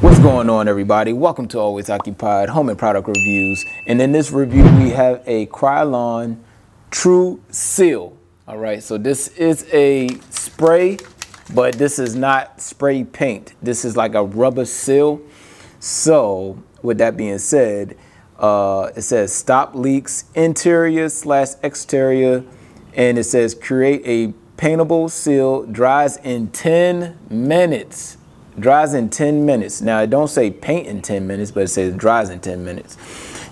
What's going on everybody? Welcome to Always Occupied Home and Product Reviews. And in this review we have a Krylon True Seal. All right, so this is a spray, but this is not spray paint. This is like a rubber seal. So with that being said, uh, it says stop leaks interior slash exterior. And it says create a paintable seal, dries in 10 minutes dries in 10 minutes. Now, it don't say paint in 10 minutes, but it says dries in 10 minutes.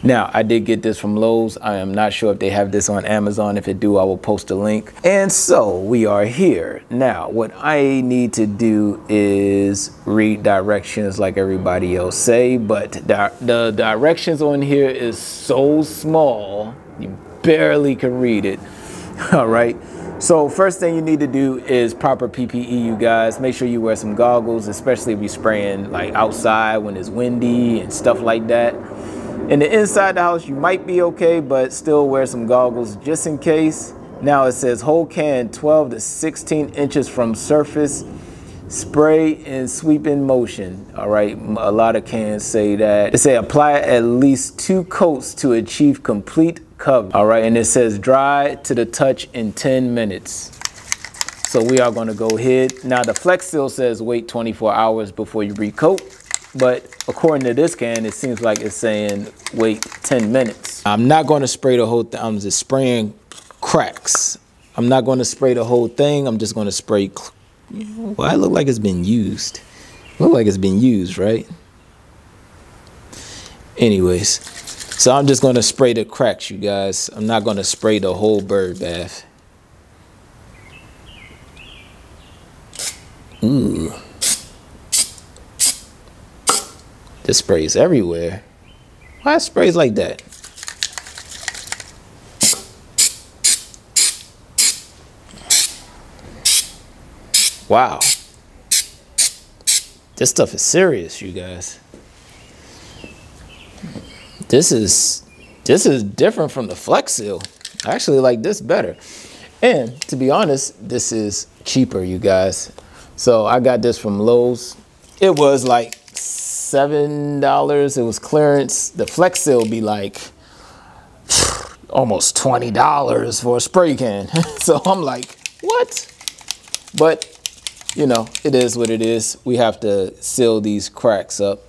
Now, I did get this from Lowe's. I am not sure if they have this on Amazon. If it do, I will post a link. And so we are here. Now, what I need to do is read directions like everybody else say, but the, the directions on here is so small, you barely can read it. All right. So first thing you need to do is proper PPE, you guys. Make sure you wear some goggles, especially if you're spraying like outside when it's windy and stuff like that. In the inside the house, you might be okay, but still wear some goggles just in case. Now it says whole can 12 to 16 inches from surface, spray and sweep in motion. All right, a lot of cans say that. They say apply at least two coats to achieve complete cover. All right, and it says dry to the touch in 10 minutes. So we are gonna go ahead. Now the Flex Seal says wait 24 hours before you recoat, but according to this can, it seems like it's saying wait 10 minutes. I'm not gonna spray the whole thing, I'm just spraying cracks. I'm not gonna spray the whole thing, I'm just gonna spray, well, it look like it's been used. Look like it's been used, right? Anyways, so I'm just going to spray the cracks, you guys. I'm not going to spray the whole bird bath. Ooh. This sprays everywhere. Why sprays like that? Wow. This stuff is serious, you guys this is this is different from the Flex Seal. I actually like this better. And to be honest, this is cheaper, you guys. So I got this from Lowe's. It was like $7. It was clearance. The Flex Seal be like almost $20 for a spray can. so I'm like, what? But, you know, it is what it is. We have to seal these cracks up.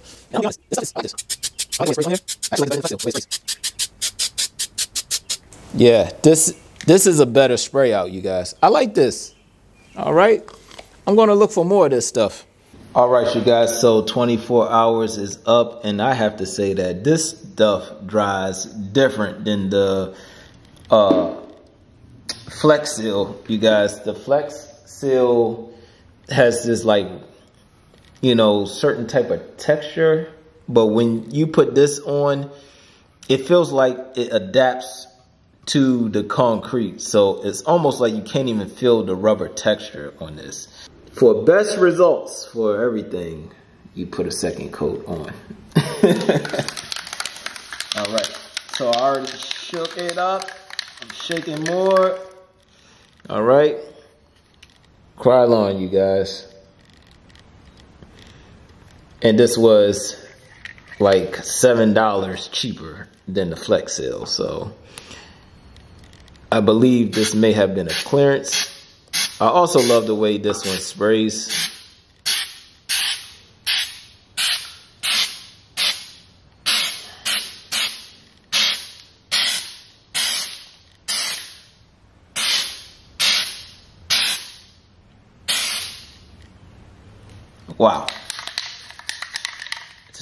Yeah, this this is a better spray out, you guys. I like this. All right. I'm going to look for more of this stuff. All right, you guys. So 24 hours is up, and I have to say that this stuff dries different than the uh, Flex Seal, you guys. The Flex Seal has this like, you know, certain type of texture but when you put this on, it feels like it adapts to the concrete. So it's almost like you can't even feel the rubber texture on this. For best results for everything, you put a second coat on. All right, so I already shook it up. I'm shaking more. All right, Krylon, you guys. And this was like $7 cheaper than the Flex Seal. So I believe this may have been a clearance. I also love the way this one sprays. Wow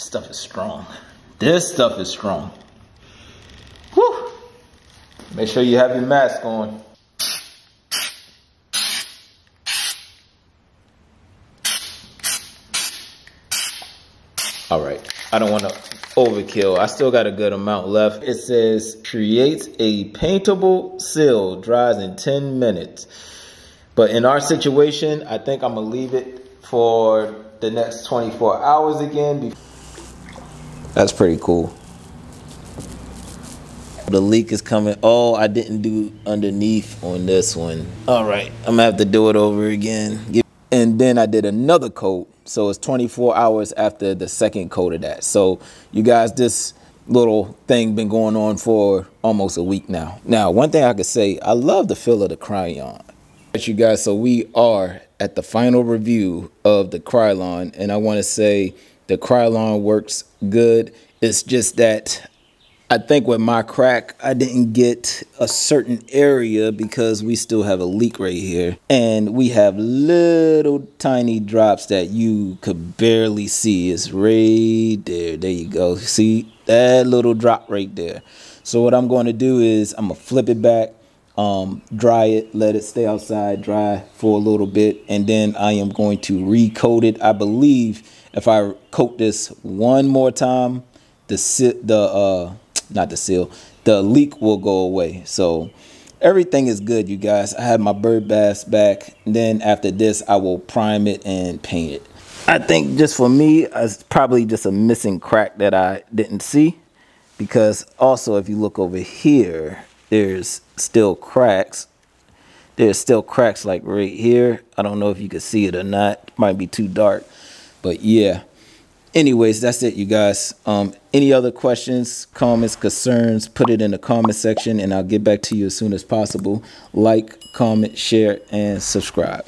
stuff is strong. This stuff is strong. Whew. Make sure you have your mask on. All right, I don't want to overkill. I still got a good amount left. It says creates a paintable seal, dries in 10 minutes. But in our situation, I think I'm gonna leave it for the next 24 hours again. That's pretty cool. The leak is coming. Oh, I didn't do underneath on this one. All right, I'm gonna have to do it over again. And then I did another coat. So it's 24 hours after the second coat of that. So you guys, this little thing been going on for almost a week now. Now, one thing I could say, I love the feel of the Krylon. You guys, so we are at the final review of the Krylon, and I want to say the Krylon works good. It's just that I think with my crack, I didn't get a certain area because we still have a leak right here. And we have little tiny drops that you could barely see. It's right there. There you go. See that little drop right there. So what I'm going to do is I'm going to flip it back, um, dry it, let it stay outside, dry for a little bit. And then I am going to recoat it. I believe if I coat this one more time, the, the, uh, not the seal, the leak will go away. So everything is good, you guys. I have my bird baths back. Then after this, I will prime it and paint it. I think just for me, it's probably just a missing crack that I didn't see. Because also, if you look over here, there's still cracks. There's still cracks like right here. I don't know if you can see it or not. Might be too dark. But yeah anyways, that's it, you guys. Um, any other questions, comments, concerns, put it in the comment section and I'll get back to you as soon as possible. Like, comment, share, and subscribe.